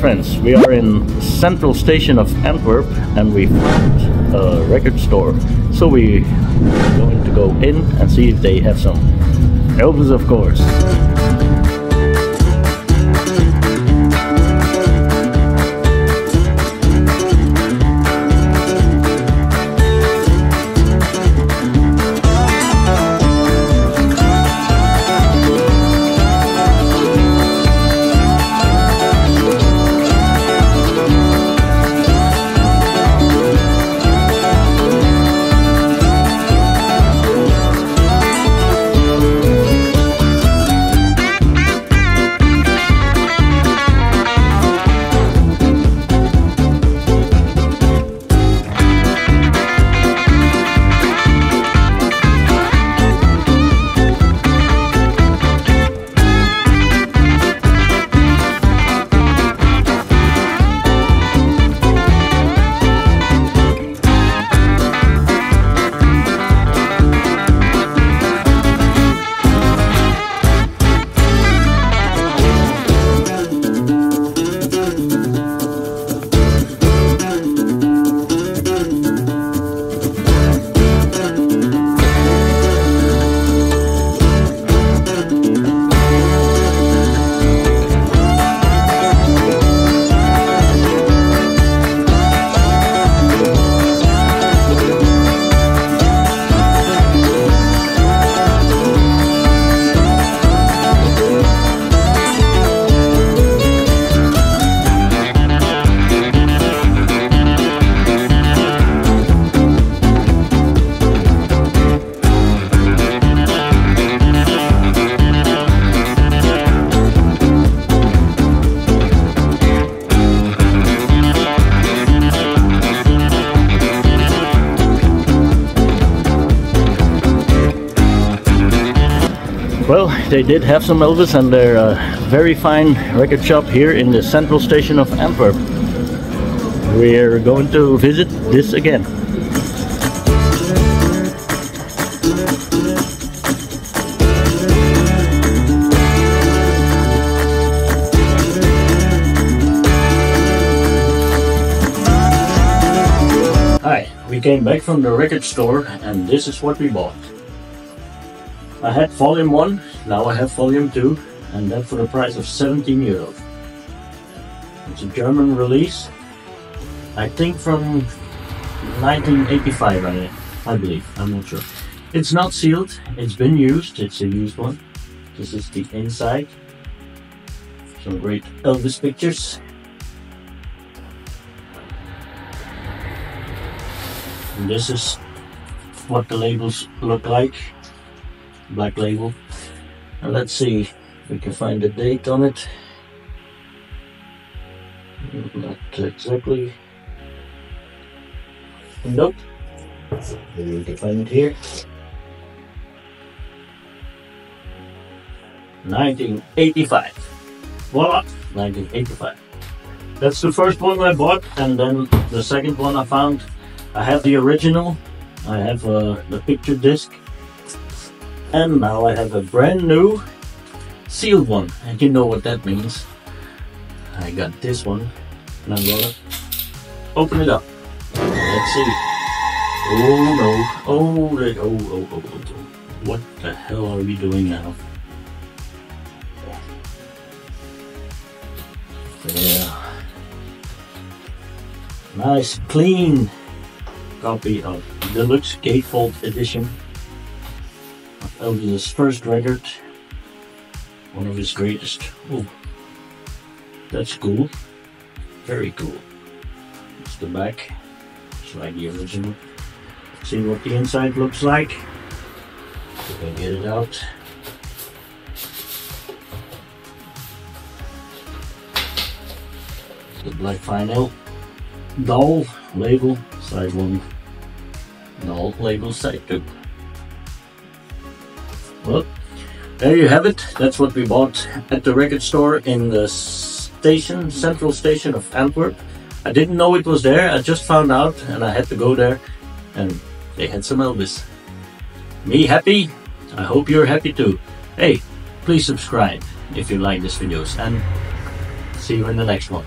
Friends, we are in central station of Antwerp and we found a record store. So we are going to go in and see if they have some Elvis of course. Well, they did have some Elvis and they're a uh, very fine record shop here in the central station of Antwerp. We're going to visit this again. Hi, we came back from the record store and this is what we bought. I had volume 1, now I have volume 2 and that for the price of 17 euros. It's a German release, I think from 1985 I, I believe, I'm not sure. It's not sealed, it's been used, it's a used one. This is the inside. Some great Elvis pictures. And this is what the labels look like black label. And let's see if we can find the date on it. Not exactly. Nope. Maybe we can find it here. 1985 voila 1985 that's the first one I bought and then the second one I found. I have the original. I have uh, the picture disc and now I have a brand new sealed one. And you know what that means. I got this one and I'm gonna open it up. Let's see. Oh no. Oh, oh, oh, oh, oh, oh. what the hell are we doing now? Yeah. Nice clean copy of deluxe gatefold edition Elvis's first record, one of his greatest. Oh, that's cool. Very cool. It's the back. It's like the original. See what the inside looks like. We can get it out. The black vinyl. Doll label, side one. Doll label, side two. Well, there you have it. That's what we bought at the record store in the station, central station of Antwerp. I didn't know it was there. I just found out and I had to go there and they had some Elvis. Me happy? I hope you're happy too. Hey, please subscribe if you like these videos and See you in the next one.